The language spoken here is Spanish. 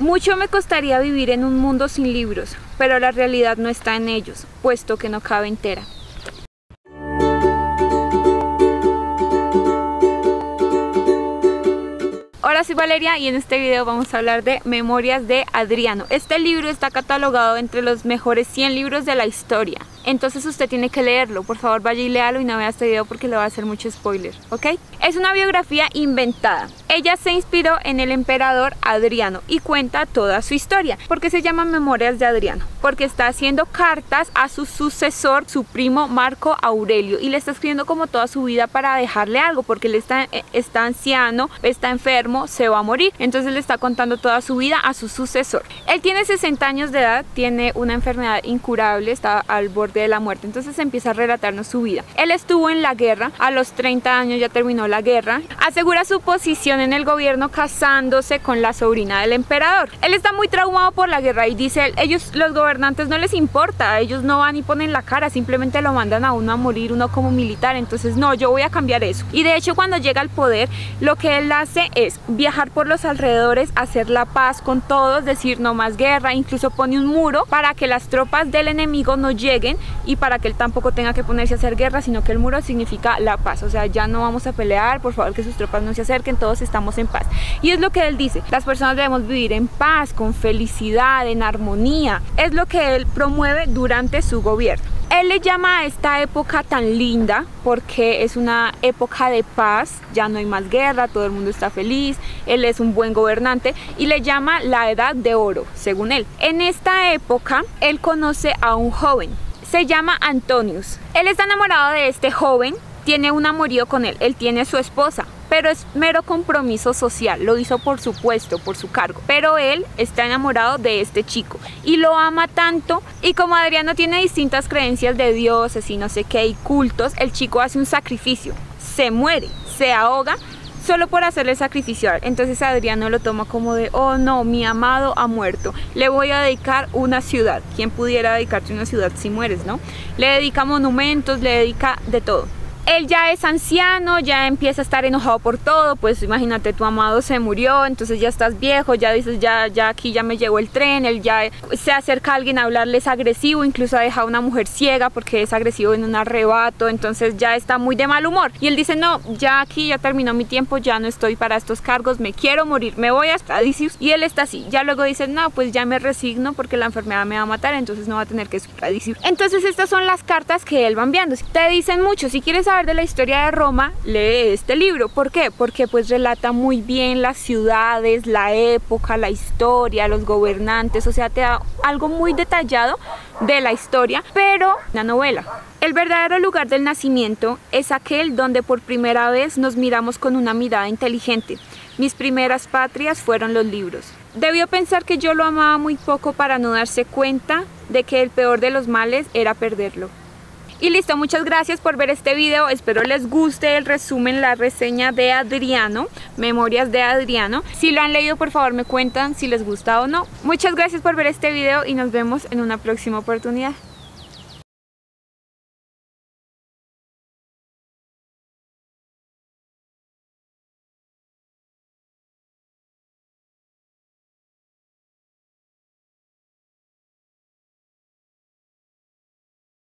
Mucho me costaría vivir en un mundo sin libros, pero la realidad no está en ellos, puesto que no cabe entera. Hola, soy Valeria y en este video vamos a hablar de Memorias de Adriano. Este libro está catalogado entre los mejores 100 libros de la historia. Entonces usted tiene que leerlo, por favor vaya y léalo y no vea este video porque le va a hacer mucho spoiler, ¿ok? Es una biografía inventada. Ella se inspiró en el emperador Adriano y cuenta toda su historia. ¿Por qué se llama Memorias de Adriano? Porque está haciendo cartas a su sucesor, su primo Marco Aurelio, y le está escribiendo como toda su vida para dejarle algo, porque él está, eh, está anciano, está enfermo, se va a morir. Entonces le está contando toda su vida a su sucesor. Él tiene 60 años de edad, tiene una enfermedad incurable, está al borde de la muerte. Entonces empieza a relatarnos su vida. Él estuvo en la guerra, a los 30 años ya terminó la guerra, asegura su posición en el gobierno casándose con la sobrina del emperador. Él está muy traumado por la guerra y dice, ellos, los gobernantes no les importa, ellos no van y ponen la cara, simplemente lo mandan a uno a morir, uno como militar. Entonces no, yo voy a cambiar eso. Y de hecho cuando llega al poder, lo que él hace es viajar por los alrededores, hacer la paz con todos, decir no más guerra, incluso pone un muro para que las tropas del enemigo no lleguen y para que él tampoco tenga que ponerse a hacer guerra, sino que el muro significa la paz, o sea, ya no vamos a pelear, por favor que sus tropas no se acerquen, todos estamos en paz. Y es lo que él dice, las personas debemos vivir en paz, con felicidad, en armonía, es lo que él promueve durante su gobierno. Él le llama a esta época tan linda porque es una época de paz, ya no hay más guerra, todo el mundo está feliz, él es un buen gobernante y le llama la edad de oro, según él. En esta época, él conoce a un joven se llama Antonius. Él está enamorado de este joven, tiene un amorío con él, él tiene su esposa, pero es mero compromiso social, lo hizo por su puesto, por su cargo, pero él está enamorado de este chico y lo ama tanto y como Adriano tiene distintas creencias de dioses y no sé qué y cultos, el chico hace un sacrificio, se muere, se ahoga solo por hacerle sacrificio. Entonces Adriano lo toma como de, oh no, mi amado ha muerto, le voy a dedicar una ciudad. ¿Quién pudiera dedicarte una ciudad si mueres, no? Le dedica monumentos, le dedica de todo él ya es anciano, ya empieza a estar enojado por todo, pues imagínate, tu amado se murió, entonces ya estás viejo, ya dices, ya, ya aquí ya me llegó el tren, él ya se acerca a alguien a hablarle es agresivo, incluso ha dejado a una mujer ciega porque es agresivo en un arrebato, entonces ya está muy de mal humor. Y él dice, no, ya aquí ya terminó mi tiempo, ya no estoy para estos cargos, me quiero morir, me voy a Stradicius. Y él está así, ya luego dice, no, pues ya me resigno porque la enfermedad me va a matar, entonces no va a tener que Stradicius. Entonces estas son las cartas que él va enviando. Te dicen mucho, si quieres saber de la historia de Roma, lee este libro. ¿Por qué? Porque pues relata muy bien las ciudades, la época, la historia, los gobernantes, o sea, te da algo muy detallado de la historia, pero la novela. El verdadero lugar del nacimiento es aquel donde por primera vez nos miramos con una mirada inteligente. Mis primeras patrias fueron los libros. Debió pensar que yo lo amaba muy poco para no darse cuenta de que el peor de los males era perderlo. Y listo, muchas gracias por ver este video, espero les guste el resumen, la reseña de Adriano, Memorias de Adriano. Si lo han leído, por favor me cuentan si les gusta o no. Muchas gracias por ver este video y nos vemos en una próxima oportunidad.